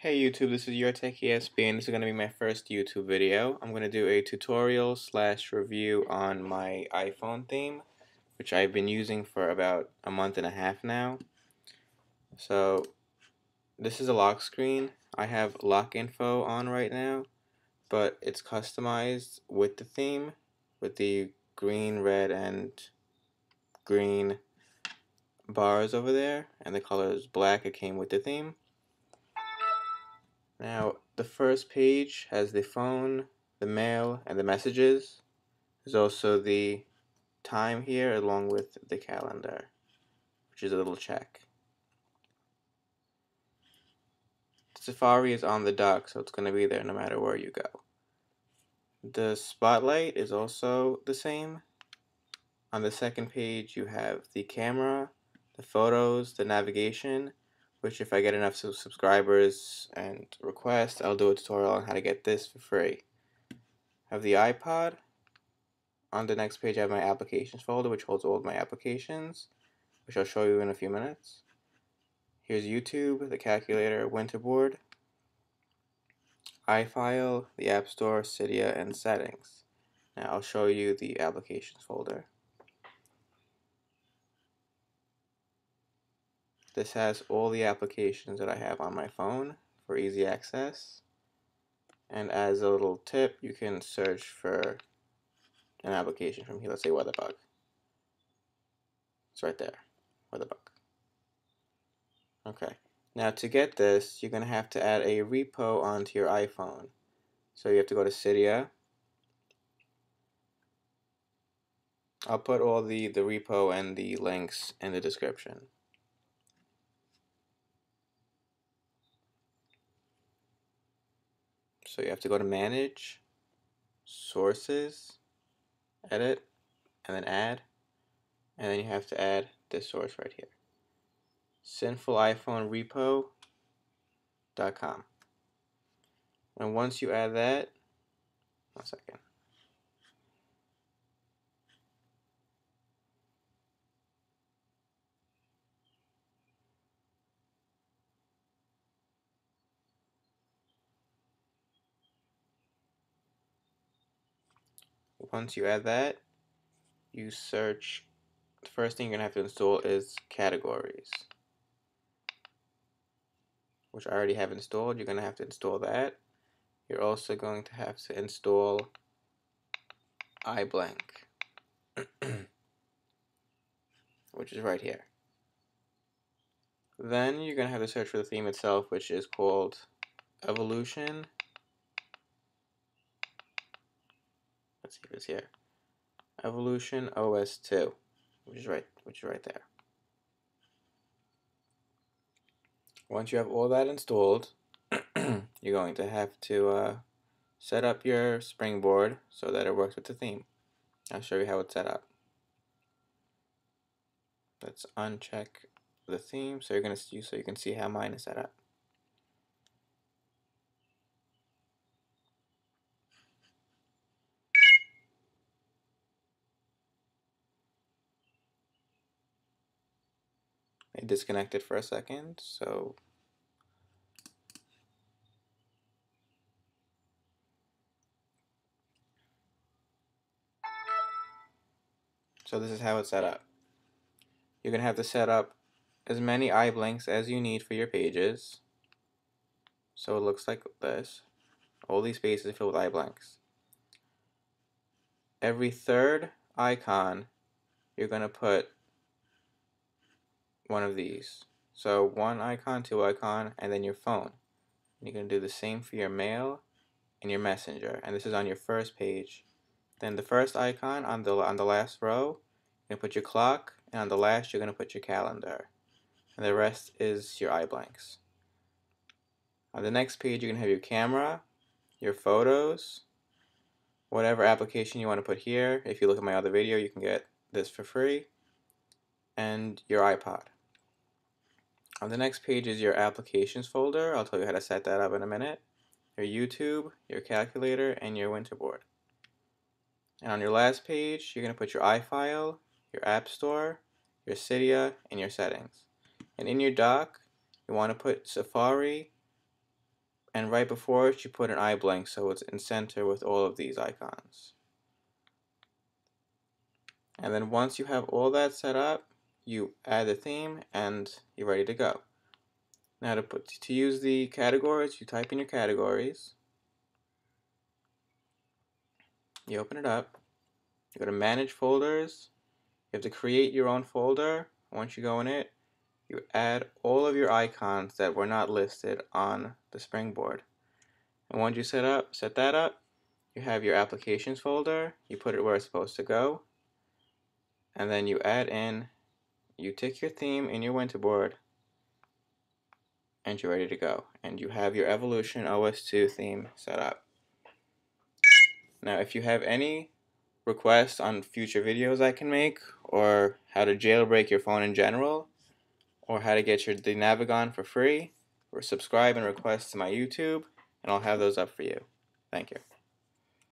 Hey YouTube, this is Your Tech ESP and this is going to be my first YouTube video. I'm going to do a tutorial slash review on my iPhone theme, which I've been using for about a month and a half now. So, this is a lock screen. I have LockInfo on right now, but it's customized with the theme, with the green, red, and green bars over there, and the color is black. It came with the theme. Now, the first page has the phone, the mail, and the messages. There's also the time here along with the calendar, which is a little check. Safari is on the dock, so it's going to be there no matter where you go. The spotlight is also the same. On the second page, you have the camera, the photos, the navigation, which if I get enough subscribers and requests, I'll do a tutorial on how to get this for free. I have the iPod. On the next page, I have my applications folder, which holds all of my applications, which I'll show you in a few minutes. Here's YouTube, the calculator, Winterboard, iFile, the App Store, Cydia, and Settings. Now I'll show you the applications folder. This has all the applications that I have on my phone for easy access. And as a little tip, you can search for an application from here. Let's say WeatherBug. It's right there, WeatherBug. Okay. Now to get this, you're going to have to add a repo onto your iPhone. So you have to go to Cydia. I'll put all the, the repo and the links in the description. So you have to go to Manage, Sources, Edit, and then Add. And then you have to add this source right here. SinfulIPhoneRepo.com. And once you add that, one second. Once you add that, you search, the first thing you're going to have to install is categories, which I already have installed. You're going to have to install that. You're also going to have to install iBlank, which is right here. Then you're going to have to search for the theme itself, which is called Evolution let's see it's here. Evolution OS 2, which is right, which is right there. Once you have all that installed, you're going to have to uh, set up your springboard so that it works with the theme. I'll show you how it's set up. Let's uncheck the theme so you're gonna see so you can see how mine is set up. It disconnected for a second, so So this is how it's set up. You're going to have to set up as many iBlanks as you need for your pages. So it looks like this. All these spaces filled with iBlanks. Every third icon, you're going to put one of these. So one icon, two icon, and then your phone. And you're going to do the same for your mail and your messenger. And this is on your first page. Then the first icon on the on the last row, you're going to put your clock, and on the last you're going to put your calendar. And the rest is your iBlanks. On the next page you're going to have your camera, your photos, whatever application you want to put here. If you look at my other video, you can get this for free. And your iPod. On the next page is your applications folder. I'll tell you how to set that up in a minute. Your YouTube, your calculator, and your Winterboard. And on your last page, you're going to put your iFile, your App Store, your Cydia, and your settings. And in your dock, you want to put Safari, and right before it you put an iBlank so it's in center with all of these icons. And then once you have all that set up, you add the theme and you're ready to go. Now to put to use the categories, you type in your categories. You open it up. You go to manage folders. You have to create your own folder. Once you go in it, you add all of your icons that were not listed on the Springboard. And once you set up, set that up, you have your applications folder, you put it where it's supposed to go, and then you add in, you take your theme in your Winterboard, and you're ready to go. And you have your Evolution OS2 theme set up. Now, if you have any requests on future videos I can make, or how to jailbreak your phone in general, or how to get your the Navigon for free, or subscribe and request to my YouTube, and I'll have those up for you. Thank you.